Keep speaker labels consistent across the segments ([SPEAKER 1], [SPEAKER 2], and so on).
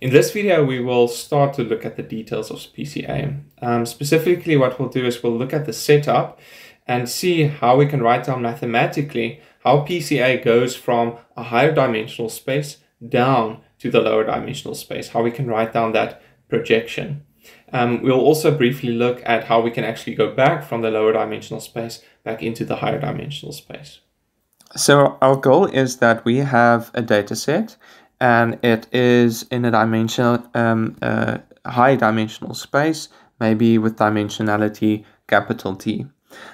[SPEAKER 1] In this video, we will start to look at the details of PCA. Um, specifically, what we'll do is we'll look at the setup and see how we can write down mathematically how PCA goes from a higher dimensional space down to the lower dimensional space, how we can write down that projection. Um, we'll also briefly look at how we can actually go back from the lower dimensional space back into the higher dimensional space.
[SPEAKER 2] So our goal is that we have a data set and it is in a dimensional, um, uh, high dimensional space, maybe with dimensionality capital D.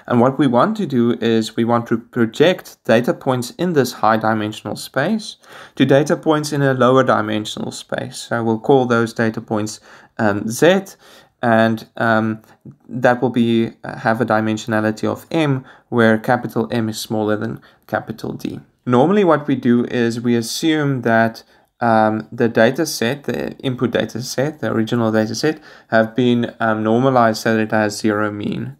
[SPEAKER 2] And what we want to do is we want to project data points in this high dimensional space to data points in a lower dimensional space. So we'll call those data points um, Z and um, that will be uh, have a dimensionality of m where capital M is smaller than capital D. Normally what we do is we assume that um, the data set, the input data set, the original data set, have been um, normalized so that it has zero mean.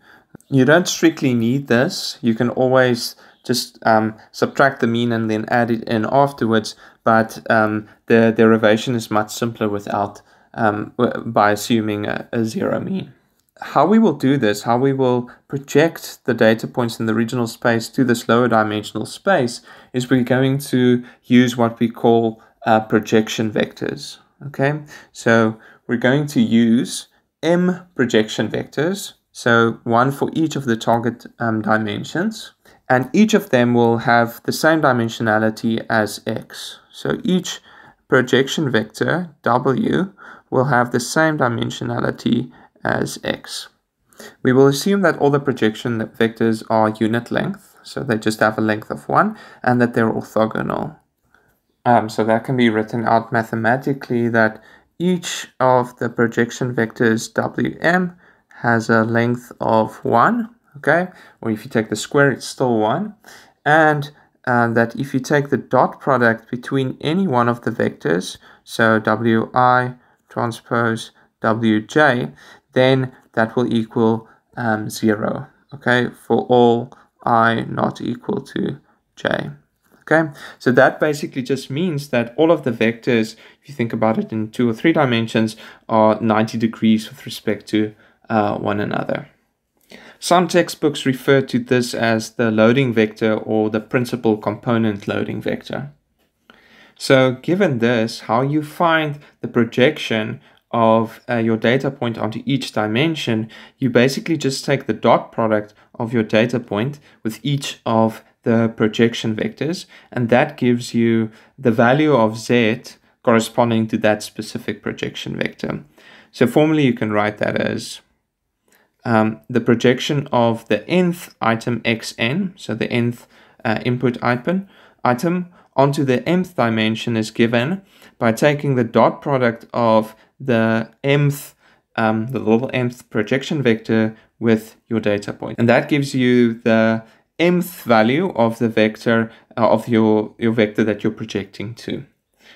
[SPEAKER 2] You don't strictly need this. You can always just um, subtract the mean and then add it in afterwards, but um, the derivation is much simpler without um, by assuming a, a zero mean how we will do this, how we will project the data points in the original space to this lower dimensional space, is we're going to use what we call uh, projection vectors. Okay, so we're going to use m projection vectors, so one for each of the target um, dimensions, and each of them will have the same dimensionality as x. So each projection vector w will have the same dimensionality as x. We will assume that all the projection vectors are unit length, so they just have a length of 1, and that they're orthogonal. Um, so that can be written out mathematically that each of the projection vectors Wm has a length of 1, okay? Or if you take the square, it's still 1. And uh, that if you take the dot product between any one of the vectors, so Wi transpose Wj, then that will equal um, 0, okay, for all i not equal to j. Okay, so that basically just means that all of the vectors, if you think about it in two or three dimensions, are 90 degrees with respect to uh, one another. Some textbooks refer to this as the loading vector or the principal component loading vector. So given this, how you find the projection of uh, your data point onto each dimension, you basically just take the dot product of your data point with each of the projection vectors, and that gives you the value of z corresponding to that specific projection vector. So formally you can write that as um, the projection of the nth item xn, so the nth uh, input item, item onto the mth dimension is given by taking the dot product of the mth, um, the little mth projection vector with your data point. And that gives you the mth value of the vector uh, of your, your vector that you're projecting to.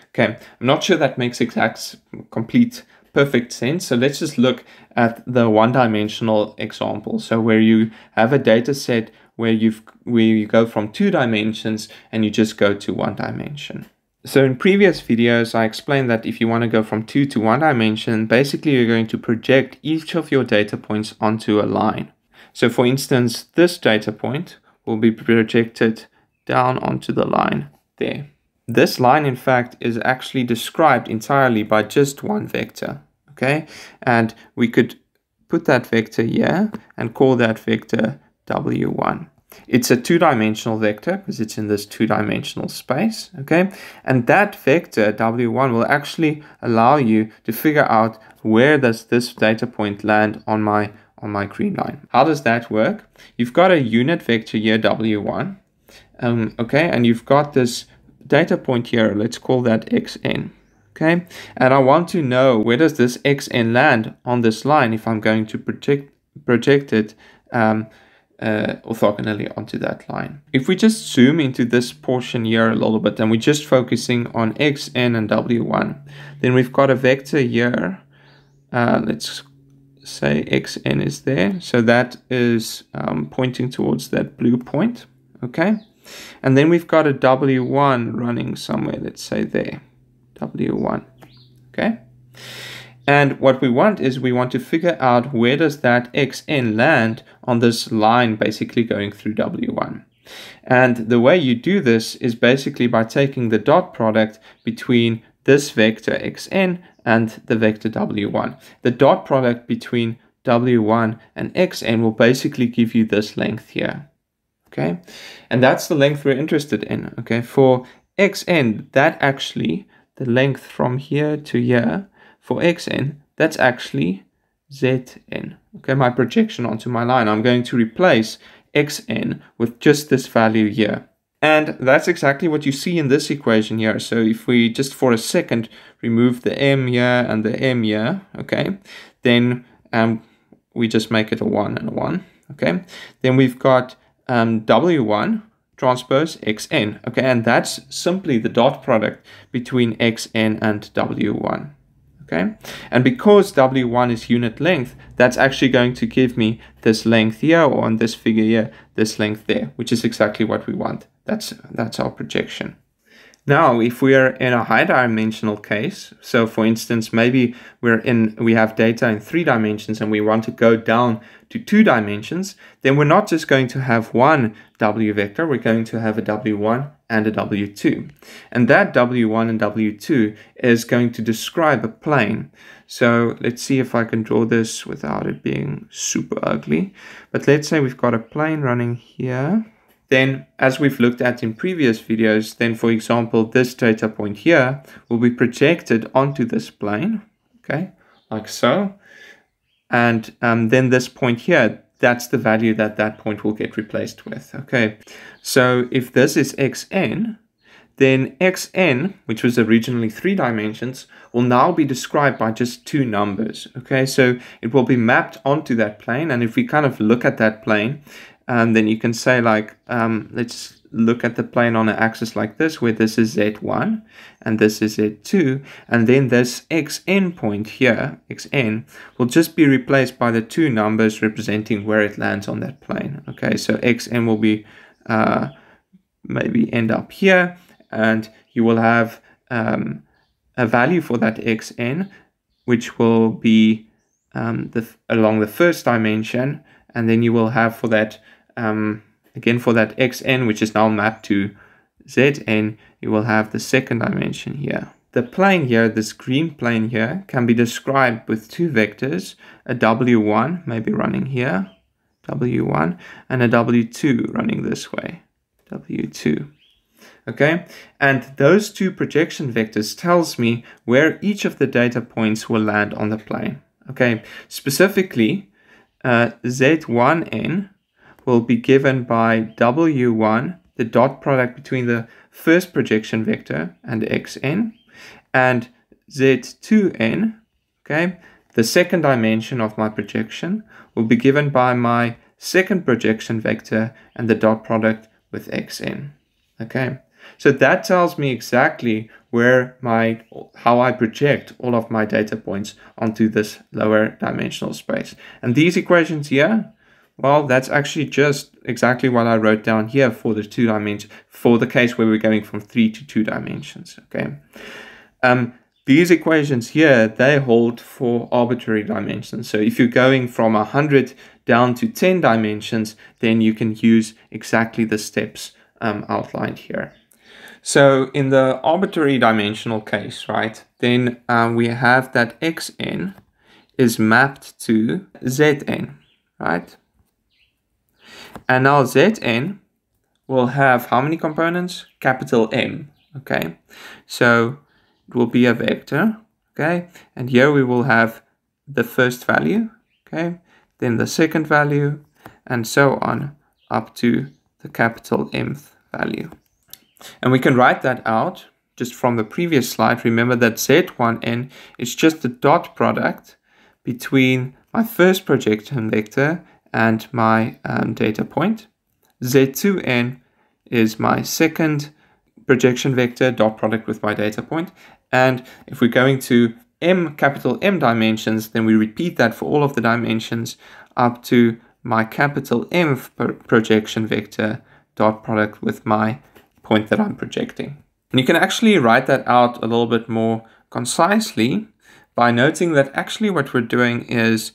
[SPEAKER 2] Okay, I'm not sure that makes exact, complete, perfect sense. So let's just look at the one-dimensional example. So where you have a data set where you've where you go from two dimensions and you just go to one dimension. So in previous videos, I explained that if you want to go from two to one dimension, basically you're going to project each of your data points onto a line. So for instance, this data point will be projected down onto the line there. This line, in fact, is actually described entirely by just one vector, okay? And we could put that vector here and call that vector w1. It's a two-dimensional vector because it's in this two-dimensional space, okay? And that vector, w1, will actually allow you to figure out where does this data point land on my on my green line. How does that work? You've got a unit vector here, W1, um, okay, and you've got this data point here, let's call that xn, okay? And I want to know where does this xn land on this line if I'm going to project, project it um, uh, orthogonally onto that line. If we just zoom into this portion here a little bit and we're just focusing on xn and w1, then we've got a vector here. Uh, let's say xn is there. So that is um, pointing towards that blue point, okay? And then we've got a w1 running somewhere, let's say there, w1, okay? And what we want is we want to figure out where does that xn land on this line basically going through W1. And the way you do this is basically by taking the dot product between this vector xn and the vector w1. The dot product between w1 and xn will basically give you this length here. Okay, and that's the length we're interested in. Okay, for xn, that actually, the length from here to here, for xn, that's actually zn. Okay, my projection onto my line. I'm going to replace xn with just this value here. And that's exactly what you see in this equation here. So if we just for a second remove the m here and the m here, okay, then um, we just make it a 1 and a 1, okay. Then we've got um, w1 transpose xn, okay, and that's simply the dot product between xn and w1 okay? And because W1 is unit length, that's actually going to give me this length here, or on this figure here, this length there, which is exactly what we want. That's, that's our projection. Now, if we are in a high dimensional case, so for instance, maybe we're in, we have data in three dimensions and we want to go down to two dimensions, then we're not just going to have one W vector, we're going to have a W1 and a W2. And that W1 and W2 is going to describe a plane. So let's see if I can draw this without it being super ugly. But let's say we've got a plane running here then as we've looked at in previous videos, then for example, this data point here will be projected onto this plane, okay, like so. And um, then this point here, that's the value that that point will get replaced with, okay. So if this is xn, then xn, which was originally three dimensions, will now be described by just two numbers. Okay, so it will be mapped onto that plane. And if we kind of look at that plane, and then you can say like, um, let's look at the plane on an axis like this, where this is z1 and this is z2, and then this xn point here, xn, will just be replaced by the two numbers representing where it lands on that plane. Okay, so xn will be uh, maybe end up here, and you will have um, a value for that xn, which will be um, the, along the first dimension, and then you will have for that um, again for that xn, which is now mapped to zn, you will have the second dimension here. The plane here, this green plane here, can be described with two vectors, a w1 maybe running here, w1, and a w2 running this way, w2. Okay, and those two projection vectors tells me where each of the data points will land on the plane. Okay, specifically, uh, z1n will be given by W1, the dot product between the first projection vector and xn, and Z2n, okay, the second dimension of my projection, will be given by my second projection vector and the dot product with xn. Okay, so that tells me exactly where my how I project all of my data points onto this lower dimensional space. And these equations here well, that's actually just exactly what I wrote down here for the two dimensions, for the case where we're going from three to two dimensions, okay? Um, these equations here, they hold for arbitrary dimensions. So if you're going from 100 down to 10 dimensions, then you can use exactly the steps um, outlined here. So in the arbitrary dimensional case, right, then um, we have that xn is mapped to zn, right? And now Zn will have how many components? Capital M, okay? So it will be a vector, okay? And here we will have the first value, okay? Then the second value, and so on up to the capital Mth value. And we can write that out just from the previous slide. Remember that Z1n is just the dot product between my first projection vector and my um, data point. Z2n is my second projection vector dot product with my data point. And if we're going to m capital M dimensions, then we repeat that for all of the dimensions up to my capital M projection vector dot product with my point that I'm projecting. And you can actually write that out a little bit more concisely by noting that actually what we're doing is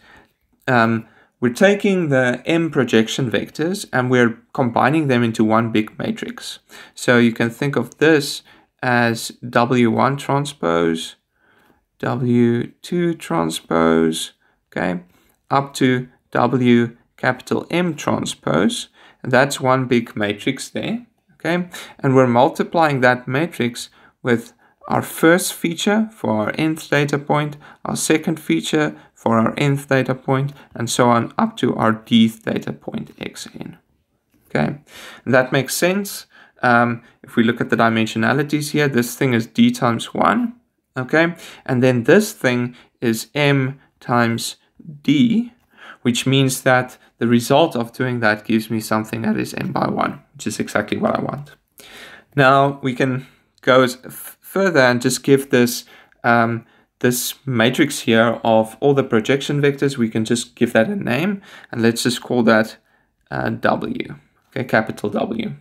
[SPEAKER 2] um, we're taking the M projection vectors and we're combining them into one big matrix. So you can think of this as W1 transpose, W2 transpose, okay, up to W capital M transpose. And that's one big matrix there, okay? And we're multiplying that matrix with our first feature for our nth data point, our second feature for our nth data point, and so on up to our dth data point xn. Okay, and that makes sense. Um, if we look at the dimensionalities here, this thing is d times 1, okay? And then this thing is m times d, which means that the result of doing that gives me something that is m by 1, which is exactly what I want. Now we can go further and just give this um, this matrix here of all the projection vectors, we can just give that a name and let's just call that uh, W, okay, capital W,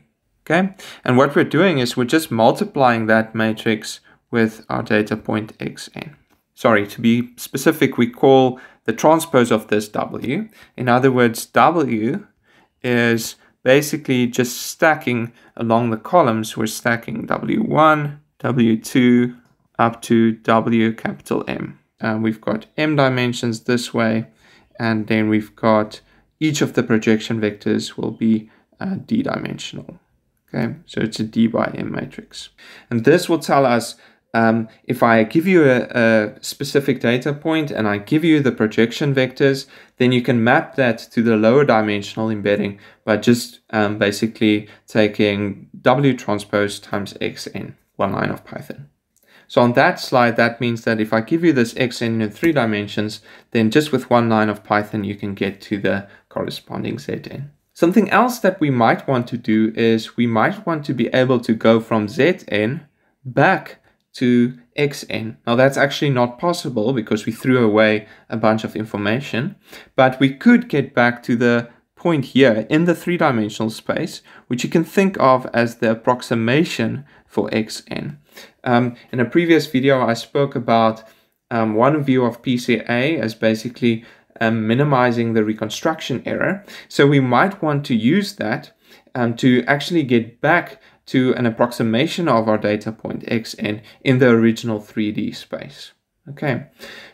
[SPEAKER 2] okay? And what we're doing is we're just multiplying that matrix with our data point xn. Sorry, to be specific, we call the transpose of this W. In other words, W is basically just stacking along the columns. We're stacking W1, W2 up to W capital M. Uh, we've got M dimensions this way, and then we've got each of the projection vectors will be uh, d-dimensional. Okay, so it's a d by m matrix. And this will tell us um, if I give you a, a, specific data point and I give you the projection vectors, then you can map that to the lower dimensional embedding by just um, basically taking W transpose times xn one line of Python. So on that slide, that means that if I give you this xn in three dimensions, then just with one line of Python, you can get to the corresponding zn. Something else that we might want to do is we might want to be able to go from zn back to xn. Now that's actually not possible because we threw away a bunch of information, but we could get back to the point here in the three-dimensional space, which you can think of as the approximation for xn. Um, in a previous video, I spoke about um, one view of PCA as basically um, minimizing the reconstruction error. So we might want to use that um, to actually get back to an approximation of our data point xn in the original 3D space. Okay,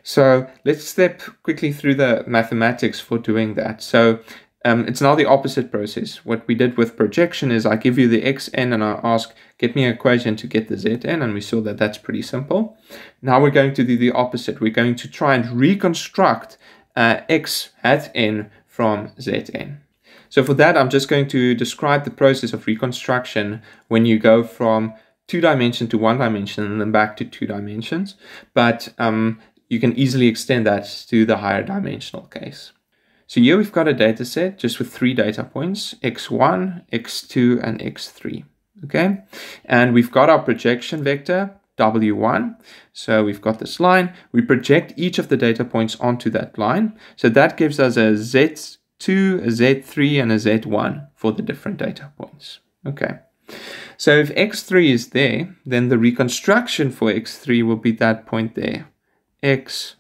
[SPEAKER 2] so let's step quickly through the mathematics for doing that. So um, it's now the opposite process. What we did with projection is I give you the xn and I ask, get me an equation to get the zn, and we saw that that's pretty simple. Now we're going to do the opposite. We're going to try and reconstruct uh, x hat n from zn. So for that, I'm just going to describe the process of reconstruction when you go from two dimension to one dimension and then back to two dimensions. But um, you can easily extend that to the higher dimensional case. So here we've got a data set just with three data points, x1, x2, and x3. Okay, and we've got our projection vector, w1. So we've got this line. We project each of the data points onto that line. So that gives us a z2, a z3, and a z1 for the different data points. Okay. So if x3 is there, then the reconstruction for x3 will be that point there, x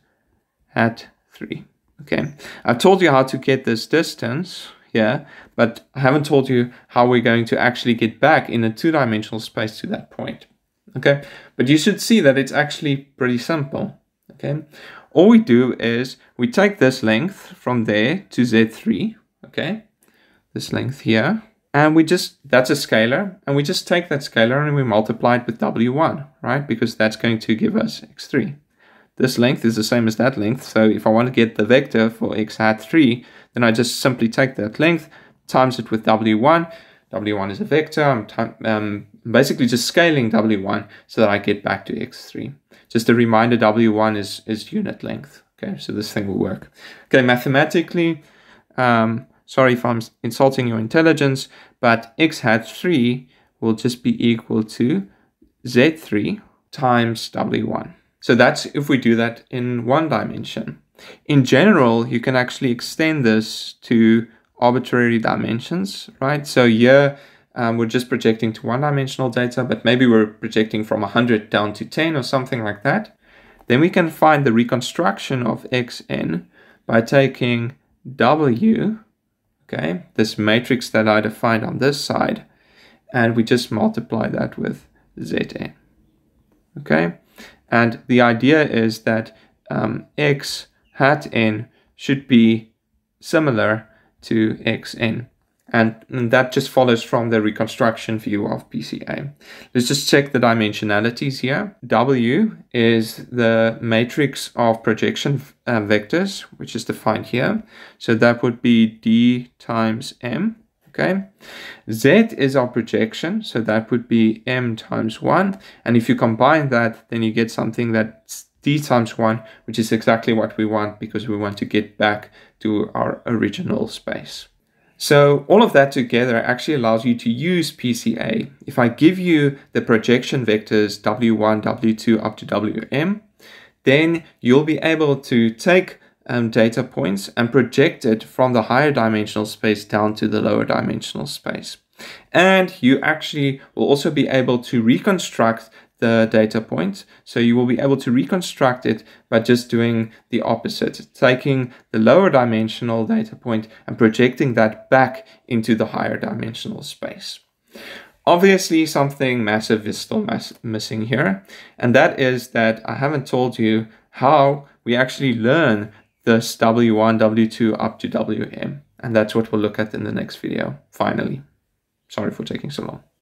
[SPEAKER 2] hat 3. Okay, I've told you how to get this distance, yeah, but I haven't told you how we're going to actually get back in a two-dimensional space to that point. Okay, but you should see that it's actually pretty simple. Okay, all we do is we take this length from there to Z3, okay, this length here, and we just, that's a scalar, and we just take that scalar and we multiply it with W1, right, because that's going to give us X3. This length is the same as that length. So if I want to get the vector for x hat 3, then I just simply take that length, times it with w1. w1 is a vector. I'm um, basically just scaling w1 so that I get back to x3. Just a reminder, w1 is, is unit length. Okay, so this thing will work. Okay, mathematically, um, sorry if I'm insulting your intelligence, but x hat 3 will just be equal to z3 times w1. So that's if we do that in one dimension. In general, you can actually extend this to arbitrary dimensions, right? So here um, we're just projecting to one dimensional data, but maybe we're projecting from 100 down to 10 or something like that. then we can find the reconstruction of xn by taking w, okay, this matrix that I defined on this side, and we just multiply that with zn, okay? And the idea is that um, x hat n should be similar to xn. And, and that just follows from the reconstruction view of PCA. Let's just check the dimensionalities here. W is the matrix of projection uh, vectors, which is defined here. So that would be D times M, okay? Z is our projection, so that would be M times 1. And if you combine that, then you get something that's d times 1, which is exactly what we want because we want to get back to our original space. So all of that together actually allows you to use PCA. If I give you the projection vectors W1, W2 up to Wm, then you'll be able to take um, data points and project it from the higher dimensional space down to the lower dimensional space. And you actually will also be able to reconstruct the data point. So you will be able to reconstruct it by just doing the opposite, taking the lower dimensional data point and projecting that back into the higher dimensional space. Obviously, something massive is still mass missing here, and that is that I haven't told you how we actually learn this W1, W2 up to WM. And that's what we'll look at in the next video, finally. Sorry for taking so long.